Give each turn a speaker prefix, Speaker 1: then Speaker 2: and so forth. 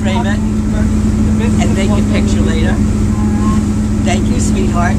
Speaker 1: frame it and make a picture later. Thank you, sweetheart.